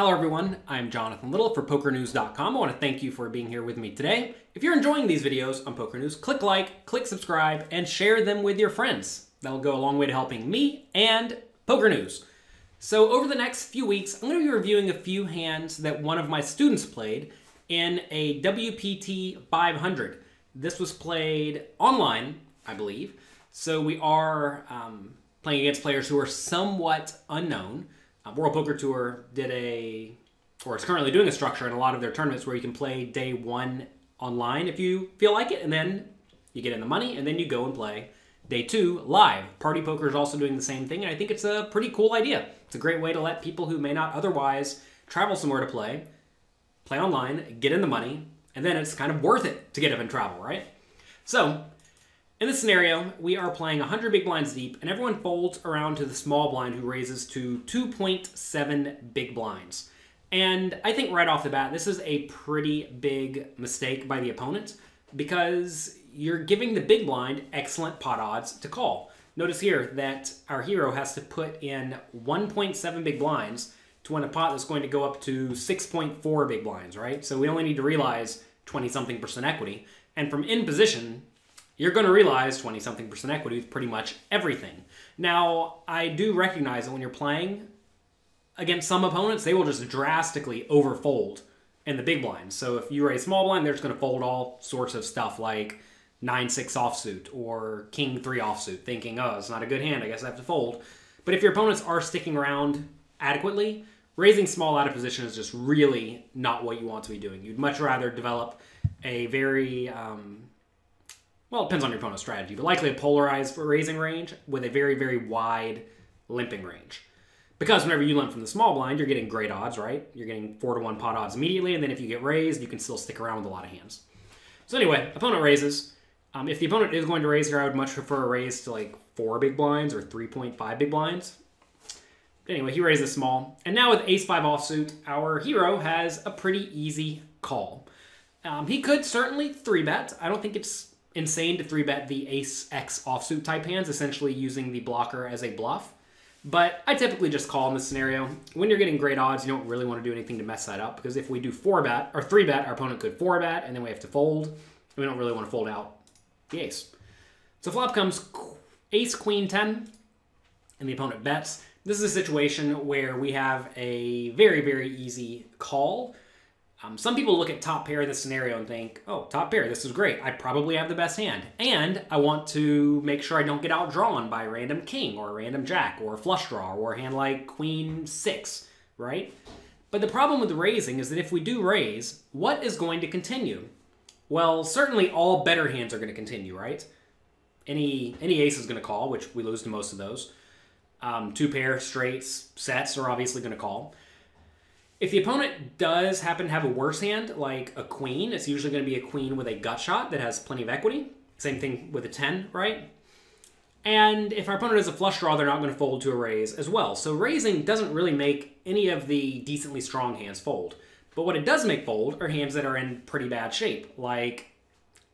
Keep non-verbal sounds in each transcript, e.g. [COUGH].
Hello everyone, I'm Jonathan Little for PokerNews.com. I want to thank you for being here with me today. If you're enjoying these videos on Poker News, click like, click subscribe, and share them with your friends. That'll go a long way to helping me and Poker News. So over the next few weeks, I'm going to be reviewing a few hands that one of my students played in a WPT 500. This was played online, I believe. So we are um, playing against players who are somewhat unknown. Uh, World Poker Tour did a, or is currently doing a structure in a lot of their tournaments where you can play day one online if you feel like it, and then you get in the money, and then you go and play day two live. Party Poker is also doing the same thing, and I think it's a pretty cool idea. It's a great way to let people who may not otherwise travel somewhere to play, play online, get in the money, and then it's kind of worth it to get up and travel, right? So in this scenario, we are playing 100 big blinds deep, and everyone folds around to the small blind who raises to 2.7 big blinds. And I think right off the bat, this is a pretty big mistake by the opponent because you're giving the big blind excellent pot odds to call. Notice here that our hero has to put in 1.7 big blinds to win a pot that's going to go up to 6.4 big blinds, right? So we only need to realize 20 something percent equity. And from in position, you're going to realize 20 something percent equity with pretty much everything. Now, I do recognize that when you're playing against some opponents, they will just drastically overfold in the big blinds. So if you raise small blind, they're just going to fold all sorts of stuff like 9 6 offsuit or king 3 offsuit, thinking, oh, it's not a good hand, I guess I have to fold. But if your opponents are sticking around adequately, raising small out of position is just really not what you want to be doing. You'd much rather develop a very um, well, it depends on your opponent's strategy, but likely a polarized raising range with a very, very wide limping range. Because whenever you limp from the small blind, you're getting great odds, right? You're getting 4 to 1 pot odds immediately, and then if you get raised, you can still stick around with a lot of hands. So anyway, opponent raises. Um, if the opponent is going to raise here, I would much prefer a raise to like 4 big blinds or 3.5 big blinds. Anyway, he raises small. And now with ace-5 offsuit, our hero has a pretty easy call. Um, he could certainly 3-bet. I don't think it's insane to three bet the ace X offsuit type hands, essentially using the blocker as a bluff. But I typically just call in this scenario. When you're getting great odds, you don't really want to do anything to mess that up because if we do four bet or three bet, our opponent could four bet and then we have to fold. we don't really want to fold out the ace. So flop comes ace queen 10 and the opponent bets. This is a situation where we have a very, very easy call um, some people look at top pair in this scenario and think, oh, top pair, this is great. I probably have the best hand. And I want to make sure I don't get outdrawn by a random king or a random jack or a flush draw or a hand like queen six, right? But the problem with raising is that if we do raise, what is going to continue? Well, certainly all better hands are going to continue, right? Any any ace is going to call, which we lose to most of those. Um, two pair straights sets are obviously going to call. If the opponent does happen to have a worse hand, like a queen, it's usually going to be a queen with a gut shot that has plenty of equity. Same thing with a 10, right? And if our opponent has a flush draw, they're not going to fold to a raise as well. So raising doesn't really make any of the decently strong hands fold. But what it does make fold are hands that are in pretty bad shape, like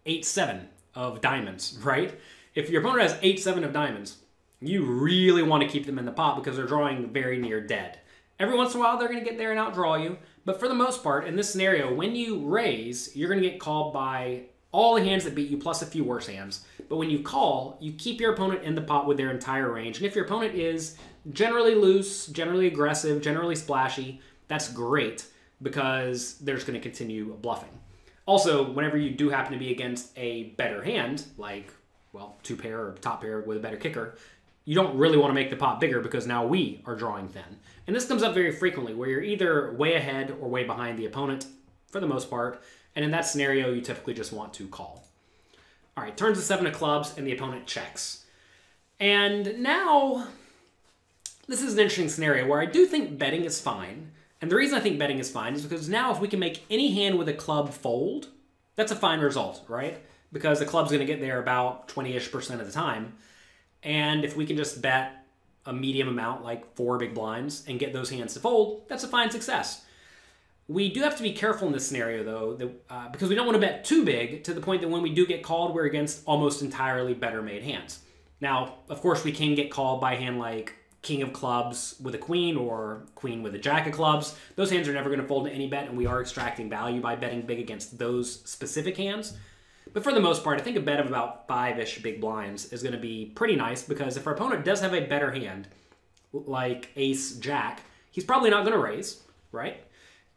8-7 of diamonds, [LAUGHS] right? If your opponent has 8-7 of diamonds, you really want to keep them in the pot because they're drawing very near dead. Every once in a while, they're going to get there and outdraw you. But for the most part, in this scenario, when you raise, you're going to get called by all the hands that beat you plus a few worse hands. But when you call, you keep your opponent in the pot with their entire range. And if your opponent is generally loose, generally aggressive, generally splashy, that's great because they're just going to continue bluffing. Also, whenever you do happen to be against a better hand, like, well, two pair or top pair with a better kicker, you don't really want to make the pot bigger because now we are drawing thin. And this comes up very frequently where you're either way ahead or way behind the opponent for the most part. And in that scenario, you typically just want to call. All right, turns the seven of clubs and the opponent checks. And now, this is an interesting scenario where I do think betting is fine. And the reason I think betting is fine is because now if we can make any hand with a club fold, that's a fine result, right? Because the club's going to get there about 20-ish percent of the time. And if we can just bet a medium amount, like four big blinds, and get those hands to fold, that's a fine success. We do have to be careful in this scenario, though, that, uh, because we don't want to bet too big to the point that when we do get called, we're against almost entirely better made hands. Now, of course, we can get called by a hand like king of clubs with a queen or queen with a jack of clubs. Those hands are never going to fold to any bet, and we are extracting value by betting big against those specific hands. But for the most part, I think a bet of about five-ish big blinds is going to be pretty nice because if our opponent does have a better hand, like ace jack, he's probably not going to raise, right?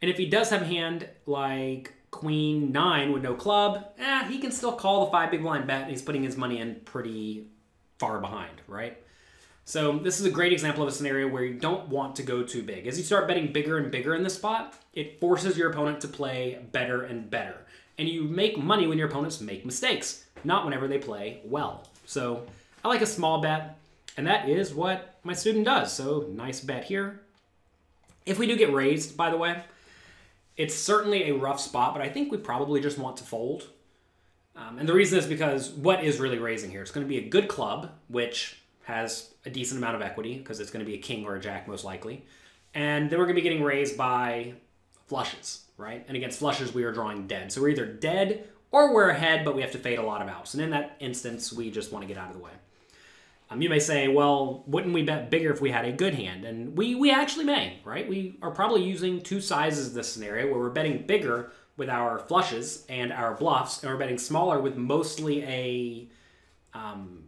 And if he does have a hand like queen nine with no club, eh, he can still call the five big blind bet. And he's putting his money in pretty far behind, right? So this is a great example of a scenario where you don't want to go too big. As you start betting bigger and bigger in this spot, it forces your opponent to play better and better. And you make money when your opponents make mistakes, not whenever they play well. So I like a small bet, and that is what my student does. So nice bet here. If we do get raised, by the way, it's certainly a rough spot, but I think we probably just want to fold. Um, and the reason is because what is really raising here? It's going to be a good club, which has a decent amount of equity because it's going to be a king or a jack most likely. And then we're going to be getting raised by flushes, right? And against flushes, we are drawing dead. So we're either dead or we're ahead, but we have to fade a lot of outs. And in that instance, we just want to get out of the way. Um, you may say, well, wouldn't we bet bigger if we had a good hand? And we, we actually may, right? We are probably using two sizes of this scenario where we're betting bigger with our flushes and our bluffs, and we're betting smaller with mostly a, um,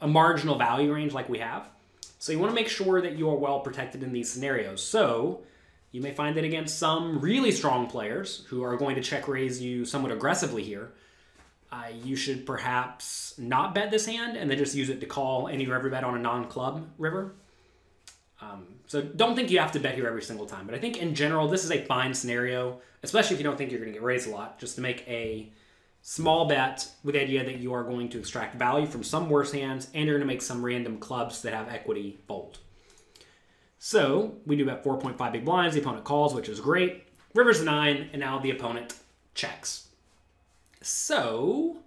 a marginal value range like we have. So you want to make sure that you are well protected in these scenarios. So you may find that against some really strong players who are going to check raise you somewhat aggressively here, uh, you should perhaps not bet this hand and then just use it to call any river bet on a non-club river. Um, so don't think you have to bet here every single time, but I think in general this is a fine scenario, especially if you don't think you're going to get raised a lot, just to make a small bet with the idea that you are going to extract value from some worse hands and you're going to make some random clubs that have equity fold. So we do bet 4.5 big blinds, the opponent calls, which is great. River's a 9, and now the opponent checks. So,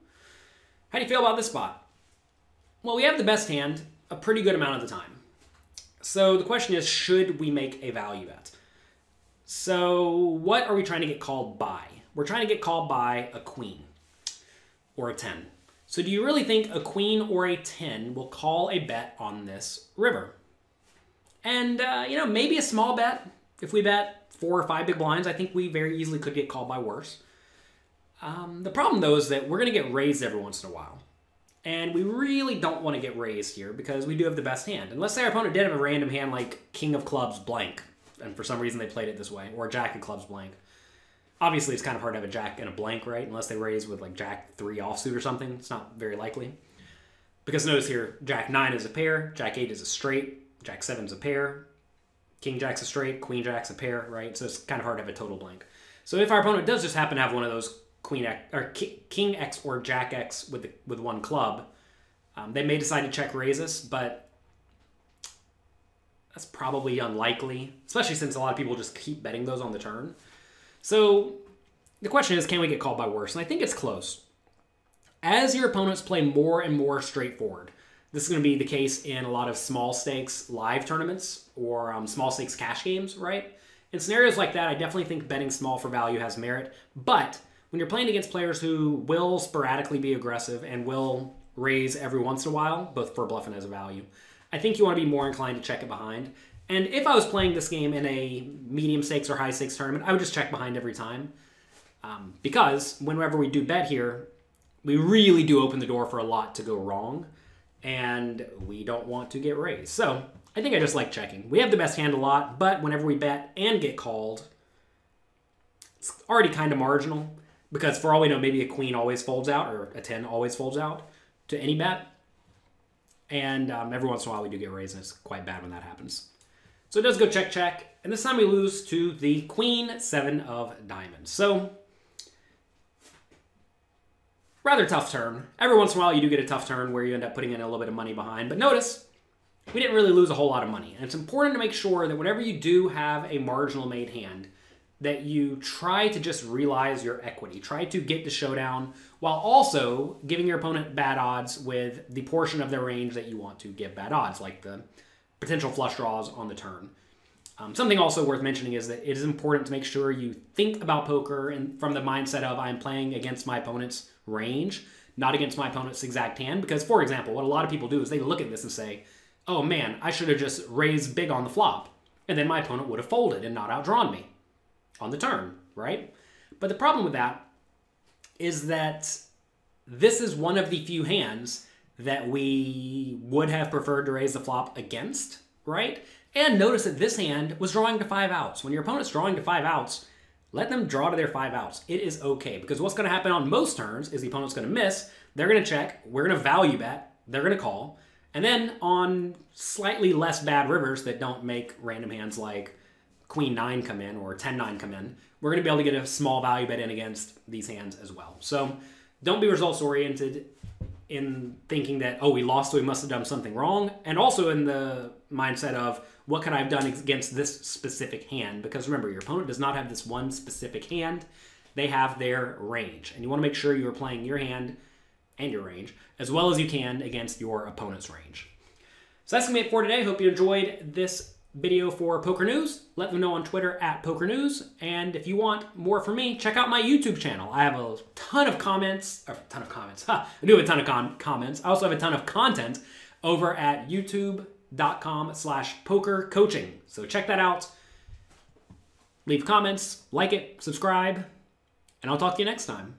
how do you feel about this spot? Well, we have the best hand a pretty good amount of the time. So the question is, should we make a value bet? So what are we trying to get called by? We're trying to get called by a queen or a 10. So do you really think a queen or a 10 will call a bet on this river? And, uh, you know, maybe a small bet. If we bet four or five big blinds, I think we very easily could get called by worse. Um, the problem, though, is that we're going to get raised every once in a while. And we really don't want to get raised here because we do have the best hand. And let's say our opponent did have a random hand like King of Clubs blank, and for some reason they played it this way, or Jack of Clubs blank. Obviously, it's kind of hard to have a Jack and a blank, right? Unless they raise with like Jack 3 offsuit or something. It's not very likely. Because notice here, Jack 9 is a pair, Jack 8 is a straight, Jack seven's a pair, King Jack's a straight, Queen Jack's a pair, right? So it's kind of hard to have a total blank. So if our opponent does just happen to have one of those queen X or king X or jack X with the, with one club. Um, they may decide to check raise us, but that's probably unlikely, especially since a lot of people just keep betting those on the turn. So the question is, can we get called by worse? And I think it's close. As your opponents play more and more straightforward, this is going to be the case in a lot of small stakes live tournaments or um, small stakes cash games, right? In scenarios like that, I definitely think betting small for value has merit, but when you're playing against players who will sporadically be aggressive and will raise every once in a while, both for bluff and as a value, I think you want to be more inclined to check it behind. And if I was playing this game in a medium stakes or high stakes tournament, I would just check behind every time. Um, because whenever we do bet here, we really do open the door for a lot to go wrong, and we don't want to get raised. So I think I just like checking. We have the best hand a lot, but whenever we bet and get called, it's already kind of marginal. Because for all we know, maybe a queen always folds out or a 10 always folds out to any bet. And um, every once in a while we do get raised, and it's quite bad when that happens. So it does go check, check. And this time we lose to the queen, seven of diamonds. So rather tough turn. Every once in a while you do get a tough turn where you end up putting in a little bit of money behind. But notice, we didn't really lose a whole lot of money. And it's important to make sure that whenever you do have a marginal made hand, that you try to just realize your equity. Try to get to showdown while also giving your opponent bad odds with the portion of their range that you want to give bad odds, like the potential flush draws on the turn. Um, something also worth mentioning is that it is important to make sure you think about poker and from the mindset of I'm playing against my opponent's range, not against my opponent's exact hand. Because, for example, what a lot of people do is they look at this and say, oh man, I should have just raised big on the flop. And then my opponent would have folded and not outdrawn me on the turn, right? But the problem with that is that this is one of the few hands that we would have preferred to raise the flop against, right? And notice that this hand was drawing to five outs. When your opponent's drawing to five outs, let them draw to their five outs. It is okay because what's going to happen on most turns is the opponent's going to miss. They're going to check. We're going to value bet. They're going to call. And then on slightly less bad rivers that don't make random hands like Queen 9 come in or 10 9 come in, we're going to be able to get a small value bet in against these hands as well. So don't be results oriented in thinking that, oh, we lost, so we must have done something wrong. And also in the mindset of, what could I have done against this specific hand? Because remember, your opponent does not have this one specific hand, they have their range. And you want to make sure you are playing your hand and your range as well as you can against your opponent's range. So that's to be it for today. Hope you enjoyed this video for Poker News. Let them know on Twitter at Poker News. And if you want more from me, check out my YouTube channel. I have a ton of comments, a ton of comments. I do have a ton of con- comments. I also have a ton of content over at youtube.com slash poker coaching. So check that out. Leave comments, like it, subscribe, and I'll talk to you next time.